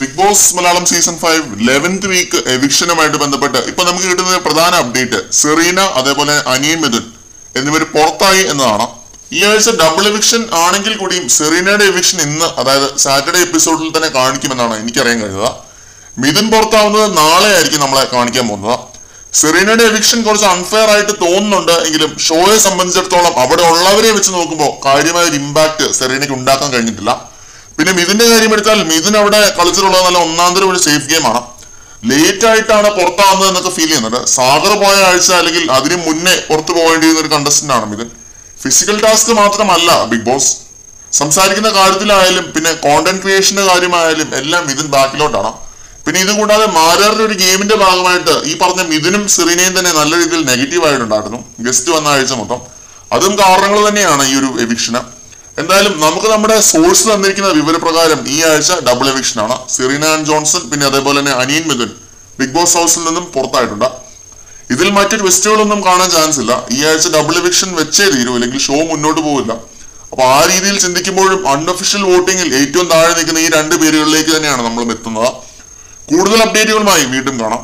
Bigg Boss Malayalam season five eleventh week എവിക്ഷനുമായിട്ട് ബന്ധപ്പെട്ട് ഇപ്പൊ നമുക്ക് കിട്ടുന്ന പ്രധാന അപ്ഡേറ്റ് സെറീന അതേപോലെ അനിയൻ മിഥുൻ എന്നിവർ പുറത്തായി എന്നതാണ്. ഈ ആഴ്ച ഡബിൾ എവിക്ഷൻ ആണെങ്കിൽ കൂടിയും സെറീനയുടെ എവിക്ഷൻ ഇന്ന് അതായത് സാറ്റർഡേ എപ്പിസോഡിൽ തന്നെ കാണിക്കുമെന്നാണ് എനിക്കറിയാൻ കഴിഞ്ഞത്. മിഥുൻ പുറത്താവുന്നത് നാളെ ആയിരിക്കും നമ്മളെ കാണിക്കാൻ പോകുന്നത്. സെറീനയുടെ എവിക്ഷൻ കുറച്ച് അൺഫെയർ ആയിട്ട് തോന്നുന്നുണ്ട് എങ്കിലും ഷോയെ സംബന്ധിച്ചിടത്തോളം അവിടെ ഉള്ളവരെ വെച്ച് നോക്കുമ്പോൾ കാര്യമായ ഒരു ഇമ്പാക്ട് സെറീനയ്ക്ക് ഉണ്ടാക്കാൻ കഴിഞ്ഞിട്ടില്ല. പിന്നെ മിഥുന്റെ കാര്യം എടുത്താൽ മിഥുൻ അവിടെ കളിച്ചിട്ടുള്ളത് നല്ല ഒന്നാം തരം ഒരു സേഫ് ഗെയിമാണ് ലേറ്റ് ആയിട്ടാണ് പുറത്താവുന്നത് എന്നൊക്കെ ഫീൽ ചെയ്യുന്നുണ്ട്. സാഗർ പോയ ആഴ്ച അല്ലെങ്കിൽ അതിന് മുന്നേ പുറത്തു പോകേണ്ടിയിരുന്ന ഒരു കണ്ടസ്റ്റന്റ് ആണ് മിഥുൻ. ഫിസിക്കൽ ടാസ്ക് മാത്രമല്ല ബിഗ് ബോസ് സംസാരിക്കുന്ന കാര്യത്തിലായാലും പിന്നെ കോണ്ടന്റ് ക്രിയേഷന്റെ കാര്യമായാലും എല്ലാം മിഥുൻ ബാക്കിലോട്ടാണ്. പിന്നെ ഇത് കൂടാതെ മാരാറിന്റെ ഒരു ഗെയിമിന്റെ ഭാഗമായിട്ട് ഈ പറഞ്ഞ മിഥുനും സിറിനയും തന്നെ നല്ല രീതിയിൽ നെഗറ്റീവ് ആയിട്ടുണ്ടായിരുന്നു. ഗസ്റ്റ് വന്ന ആഴ്ച മൊത്തം. അതും കാരണങ്ങൾ തന്നെയാണ് ഈ ഒരു എവിക്ഷന് എന്തായാലും നമുക്ക് നമ്മുടെ സോഴ്സ് തന്നിരിക്കുന്ന വിവരപ്രകാരം ഈ ആഴ്ച ഡബിൾ എവിക്ഷൻ ആണ്. സിറീന ആൻഡ് ജോൺസൺ പിന്നെ അതേപോലെ തന്നെ അനിയൻ മിഥുൻ ബിഗ് ബോസ് ഹൗസിൽ നിന്നും പുറത്തായിട്ടുണ്ട്. ഇതിൽ മറ്റു ട്വിസ്റ്റുകളൊന്നും കാണാൻ ചാൻസ് ഇല്ല. ഈ ആഴ്ച ഡബിൾ എവിക്ഷൻ വെച്ചേ തീരൂ അല്ലെങ്കിൽ ഷോ മുന്നോട്ട് പോകില്ല അപ്പൊ ആ രീതിയിൽ ചിന്തിക്കുമ്പോഴും അൺഒഫീഷ്യൽ വോട്ടിംഗിൽ ഏറ്റവും താഴെ നിൽക്കുന്ന ഈ രണ്ട് പേരുകളിലേക്ക് തന്നെയാണ് നമ്മൾ എത്തുന്നത്. കൂടുതൽ അപ്ഡേറ്റുകളുമായി വീണ്ടും കാണാം.